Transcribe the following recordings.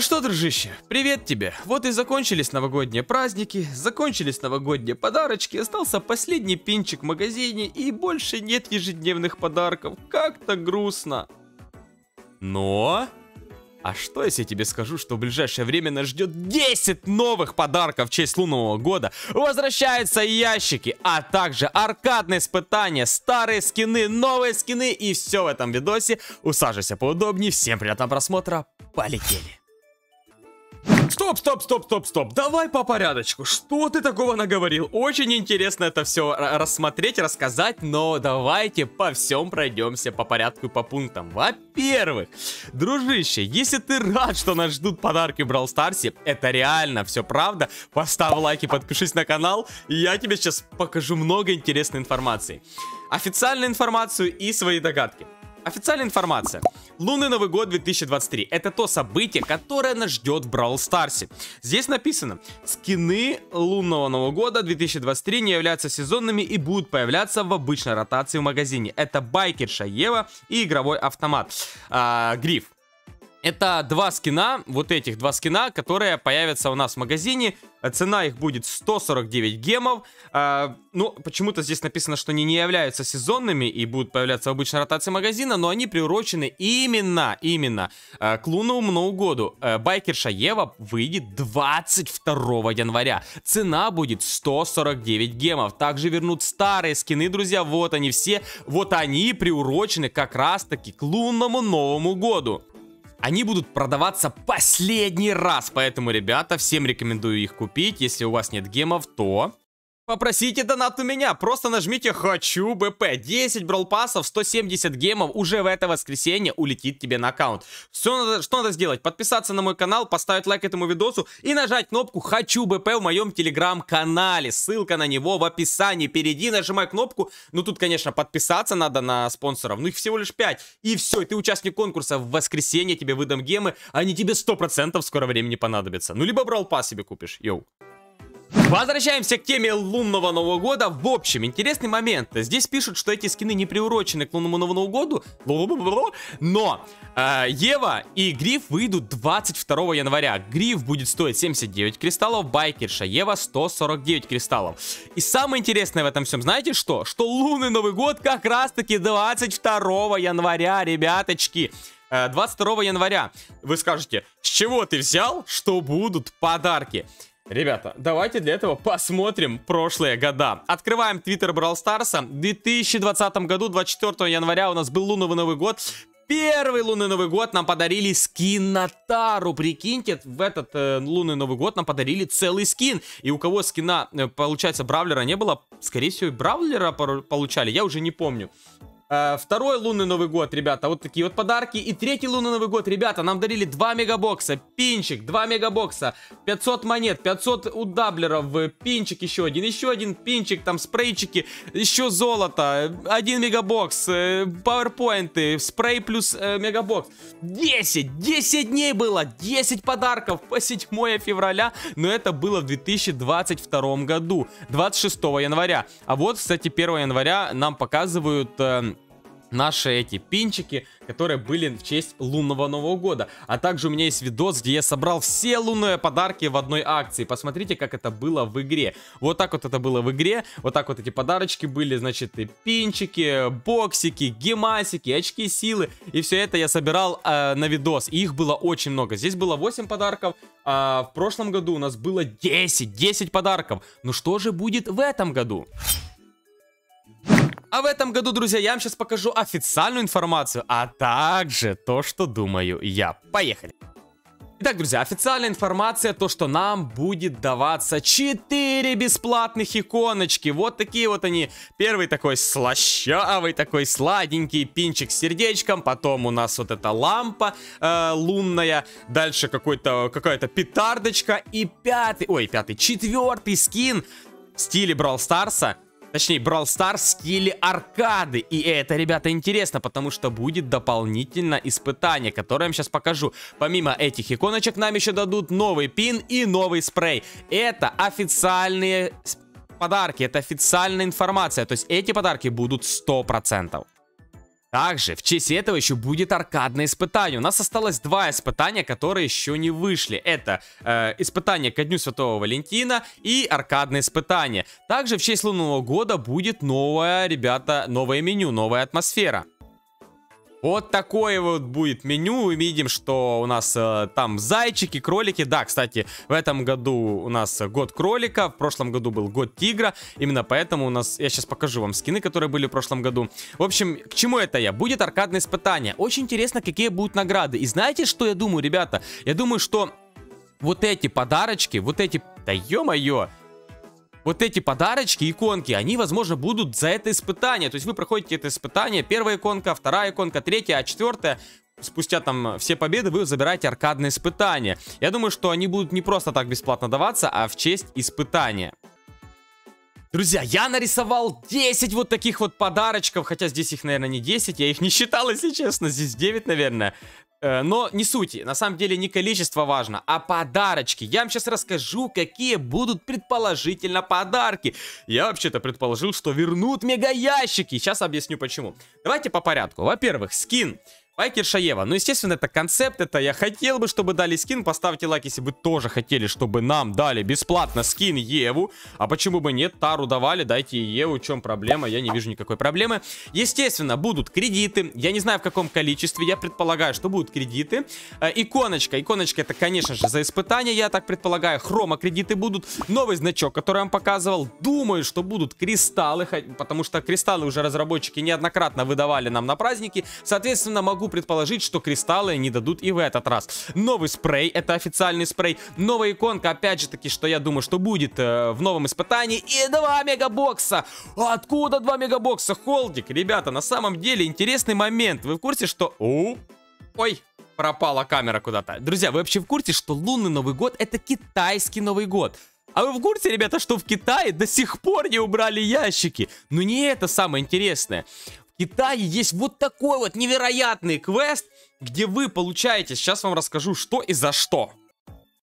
Ну что, дружище, привет тебе. Вот и закончились новогодние праздники, закончились новогодние подарочки, остался последний пинчик в магазине и больше нет ежедневных подарков. Как-то грустно. Но... А что, если я тебе скажу, что в ближайшее время нас ждет 10 новых подарков в честь лунного года? Возвращаются ящики, а также аркадные испытания, старые скины, новые скины и все в этом видосе. Усаживайся поудобнее, всем приятного просмотра, полетели. Стоп, стоп, стоп, стоп, стоп. Давай по порядочку. Что ты такого наговорил? Очень интересно это все рассмотреть, рассказать, но давайте по всем пройдемся по порядку и по пунктам. Во-первых, дружище, если ты рад, что нас ждут подарки в Brawl Старсе, это реально все правда, поставь лайк и подпишись на канал, и я тебе сейчас покажу много интересной информации. Официальную информацию и свои догадки. Официальная информация. Лунный Новый год 2023. Это то событие, которое нас ждет в Бравл Старсе. Здесь написано, скины лунного Нового года 2023 не являются сезонными и будут появляться в обычной ротации в магазине. Это байкерша Ева и игровой автомат. А, гриф. Это два скина, вот этих два скина, которые появятся у нас в магазине. Цена их будет 149 гемов. А, ну, почему-то здесь написано, что они не являются сезонными и будут появляться в обычной ротации магазина, но они приурочены именно, именно а, к лунному Новому году. А, Байкерша Ева выйдет 22 января. Цена будет 149 гемов. Также вернут старые скины, друзья, вот они все. Вот они приурочены как раз-таки к лунному Новому году. Они будут продаваться последний раз, поэтому, ребята, всем рекомендую их купить. Если у вас нет гемов, то Попросите донат у меня, просто нажмите «Хочу БП». 10 бролпасов, 170 гемов уже в это воскресенье улетит тебе на аккаунт. Все надо, что надо сделать? Подписаться на мой канал, поставить лайк этому видосу и нажать кнопку «Хочу БП» в моем телеграм-канале. Ссылка на него в описании. Перейди, нажимай кнопку. Ну тут, конечно, подписаться надо на спонсоров. Ну их всего лишь 5. И все, ты участник конкурса. В воскресенье тебе выдам гемы. Они тебе 100% в скоро времени понадобятся. Ну либо бролпас себе купишь. Йоу. Возвращаемся к теме лунного Нового года. В общем, интересный момент. Здесь пишут, что эти скины не приурочены к лунному Новому году, но э, Ева и Гриф выйдут 22 января. Гриф будет стоить 79 кристаллов, Байкерша Ева 149 кристаллов. И самое интересное в этом всем, знаете что? Что лунный Новый год как раз таки 22 января, ребяточки. 22 э, января. Вы скажете, с чего ты взял, что будут подарки? Ребята, давайте для этого посмотрим прошлые года. Открываем твиттер Brawl Старса. В 2020 году, 24 января, у нас был лунный Новый год. Первый лунный Новый год нам подарили скин на Тару. Прикиньте, в этот э, лунный Новый год нам подарили целый скин. И у кого скина, э, получается, Бравлера не было, скорее всего, Бравлера получали, я уже не помню. Э, второй лунный Новый год, ребята, вот такие вот подарки. И третий лунный Новый год, ребята, нам дарили 2 мегабокса, пинчик, 2 мегабокса, 500 монет, 500 удаблеров, пинчик еще один, еще один пинчик, там спрейчики, еще золото, 1 мегабокс, пауэрпоинты, спрей плюс э, мегабокс. 10, 10 дней было, 10 подарков по 7 февраля, но это было в 2022 году, 26 января. А вот, кстати, 1 января нам показывают... Э, наши эти пинчики, которые были в честь лунного Нового года. А также у меня есть видос, где я собрал все лунные подарки в одной акции. Посмотрите, как это было в игре. Вот так вот это было в игре. Вот так вот эти подарочки были, значит, и пинчики, боксики, гемасики, очки силы. И все это я собирал э, на видос. И их было очень много. Здесь было 8 подарков, а в прошлом году у нас было 10. 10 подарков. Ну что же будет в этом году? А в этом году, друзья, я вам сейчас покажу официальную информацию, а также то, что думаю я. Поехали! Итак, друзья, официальная информация, то, что нам будет даваться 4 бесплатных иконочки. Вот такие вот они. Первый такой слащавый, такой сладенький пинчик с сердечком. Потом у нас вот эта лампа э, лунная. Дальше какая-то петардочка. И пятый, ой, пятый, четвертый скин в стиле Брал Старса. Точнее, Brawl Stars в аркады. И это, ребята, интересно, потому что будет дополнительно испытание, которое я вам сейчас покажу. Помимо этих иконочек нам еще дадут новый пин и новый спрей. Это официальные подарки, это официальная информация. То есть эти подарки будут 100%. Также в честь этого еще будет аркадное испытание. У нас осталось два испытания, которые еще не вышли. Это э, испытание ко Дню Святого Валентина и аркадное испытание. Также в честь лунного года будет новое, ребята, новое меню, новая атмосфера. Вот такое вот будет меню. Видим, что у нас э, там зайчики, кролики. Да, кстати, в этом году у нас год кролика. В прошлом году был год тигра. Именно поэтому у нас... Я сейчас покажу вам скины, которые были в прошлом году. В общем, к чему это я? Будет аркадное испытание. Очень интересно, какие будут награды. И знаете, что я думаю, ребята? Я думаю, что вот эти подарочки, вот эти... Да ё-моё! Вот эти подарочки, иконки, они, возможно, будут за это испытание. То есть вы проходите это испытание, первая иконка, вторая иконка, третья, а четвертая спустя там все победы вы забираете аркадные испытания. Я думаю, что они будут не просто так бесплатно даваться, а в честь испытания. Друзья, я нарисовал 10 вот таких вот подарочков, хотя здесь их, наверное, не 10, я их не считал, если честно, здесь 9, наверное. Э, но не суть, на самом деле не количество важно, а подарочки. Я вам сейчас расскажу, какие будут предположительно подарки. Я вообще-то предположил, что вернут мега ящики. Сейчас объясню почему. Давайте по порядку. Во-первых, скин. Байкер Шаева. Ну, естественно, это концепт, это я хотел бы, чтобы дали скин. Поставьте лайк, если вы тоже хотели, чтобы нам дали бесплатно скин Еву. А почему бы нет, Тару давали, дайте Еву. В чем проблема? Я не вижу никакой проблемы. Естественно, будут кредиты. Я не знаю, в каком количестве. Я предполагаю, что будут кредиты. Э, иконочка. Иконочка это, конечно же, за испытание, я так предполагаю. Хрома кредиты будут. Новый значок, который я вам показывал. Думаю, что будут кристаллы, потому что кристаллы уже разработчики неоднократно выдавали нам на праздники. Соответственно, могу предположить, что кристаллы не дадут и в этот раз. Новый спрей, это официальный спрей. Новая иконка, опять же таки, что я думаю, что будет э, в новом испытании. И два мегабокса. Откуда два мегабокса? Холдик, ребята, на самом деле интересный момент. Вы в курсе, что... О, ой, пропала камера куда-то. Друзья, вы вообще в курсе, что лунный Новый год это китайский Новый год? А вы в курсе, ребята, что в Китае до сих пор не убрали ящики? Но не это самое интересное. Китае есть вот такой вот невероятный квест, где вы получаете, сейчас вам расскажу, что и за что.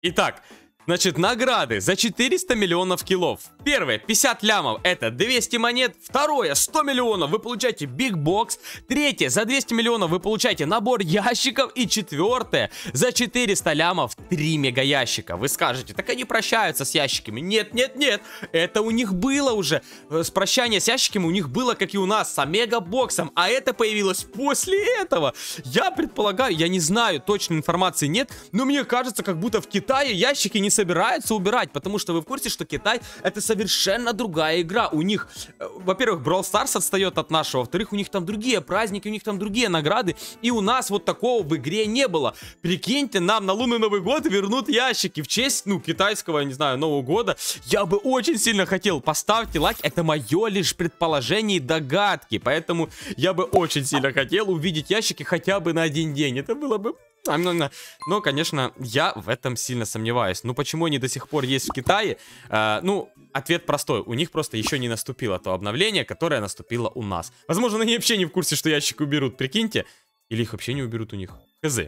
Итак, Значит, награды за 400 миллионов килов. Первое, 50 лямов, это 200 монет. Второе, 100 миллионов, вы получаете Big Box. Третье, за 200 миллионов вы получаете набор ящиков. И четвертое, за 400 лямов 3 мега ящика. Вы скажете, так они прощаются с ящиками. Нет, нет, нет, это у них было уже. Э, с прощания с ящиками у них было, как и у нас, с Омега-боксом. А это появилось после этого. Я предполагаю, я не знаю, точной информации нет, но мне кажется, как будто в Китае ящики не собираются убирать, потому что вы в курсе, что Китай это совершенно другая игра. У них, э, во-первых, Brawl Stars отстает от нашего, во-вторых, у них там другие праздники, у них там другие награды, и у нас вот такого в игре не было. Прикиньте, нам на лунный Новый год вернут ящики в честь, ну, китайского, не знаю, Нового года. Я бы очень сильно хотел, поставьте лайк, это мое лишь предположение и догадки, поэтому я бы очень сильно хотел увидеть ящики хотя бы на один день. Это было бы но, конечно, я в этом сильно сомневаюсь. Ну, почему они до сих пор есть в Китае? Э, ну, ответ простой. У них просто еще не наступило то обновление, которое наступило у нас. Возможно, они вообще не в курсе, что ящик уберут, прикиньте. Или их вообще не уберут у них. Хз.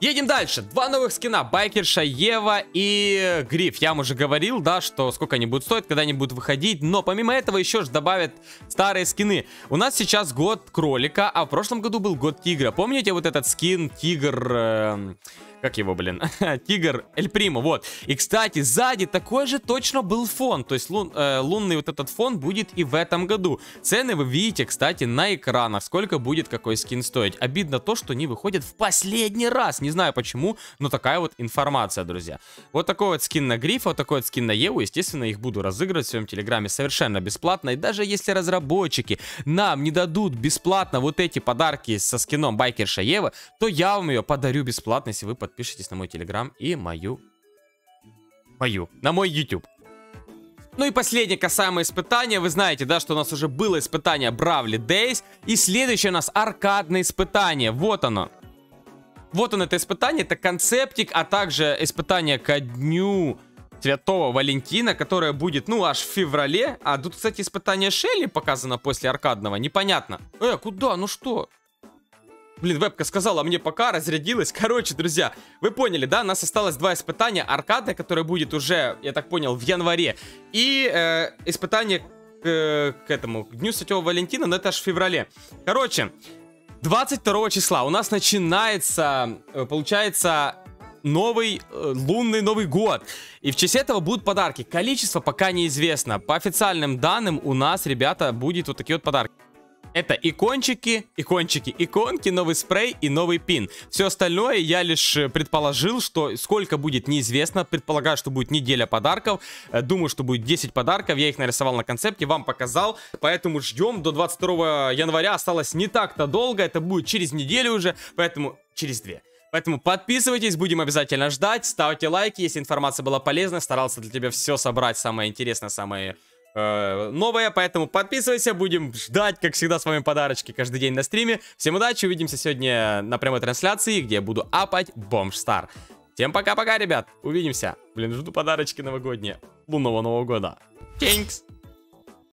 Едем дальше. Два новых скина. Байкерша Ева и Гриф. Я вам уже говорил, да, что сколько они будут стоить, когда они будут выходить. Но помимо этого еще же добавят старые скины. У нас сейчас год кролика, а в прошлом году был год тигра. Помните вот этот скин тигр... Э как его, блин? Тигр Эль Примо, вот. И, кстати, сзади такой же точно был фон. То есть лун, э, лунный вот этот фон будет и в этом году. Цены вы видите, кстати, на экранах. Сколько будет какой скин стоить. Обидно то, что они выходят в последний раз. Не знаю почему, но такая вот информация, друзья. Вот такой вот скин на Грифа, вот такой вот скин на Еву. Естественно, их буду разыгрывать в своем телеграме совершенно бесплатно. И даже если разработчики нам не дадут бесплатно вот эти подарки со скином Байкерша Ева, то я вам ее подарю бесплатно, если вы подпишетесь подпишитесь на мой телеграм и мою... Мою. На мой YouTube. Ну и последнее касаемо испытания. Вы знаете, да, что у нас уже было испытание Бравли Days. И следующее у нас аркадное испытание. Вот оно. Вот он это испытание. Это концептик, а также испытание ко дню Святого Валентина, которое будет, ну, аж в феврале. А тут, кстати, испытание Шелли показано после аркадного. Непонятно. Э, куда? Ну что? Блин, вебка сказала мне пока, разрядилась. Короче, друзья, вы поняли, да? У нас осталось два испытания. Аркада, которое будет уже, я так понял, в январе. И э, испытание к, к этому, к Дню Святого Валентина, но это аж в феврале. Короче, 22 числа у нас начинается, э, получается, новый э, лунный Новый год. И в честь этого будут подарки. Количество пока неизвестно. По официальным данным у нас, ребята, будет вот такие вот подарки. Это икончики, икончики, иконки, новый спрей и новый пин. Все остальное я лишь э, предположил, что сколько будет неизвестно. Предполагаю, что будет неделя подарков. Э, думаю, что будет 10 подарков. Я их нарисовал на концепте, вам показал. Поэтому ждем. До 22 января осталось не так-то долго. Это будет через неделю уже. Поэтому через две. Поэтому подписывайтесь, будем обязательно ждать. Ставьте лайки, если информация была полезна. Старался для тебя все собрать, самое интересное, самое э, новое. Поэтому подписывайся, будем ждать, как всегда, с вами подарочки каждый день на стриме. Всем удачи, увидимся сегодня на прямой трансляции, где я буду апать Бомж Стар. Всем пока-пока, ребят, увидимся. Блин, жду подарочки новогодние. Лунного Нового года. Тенкс.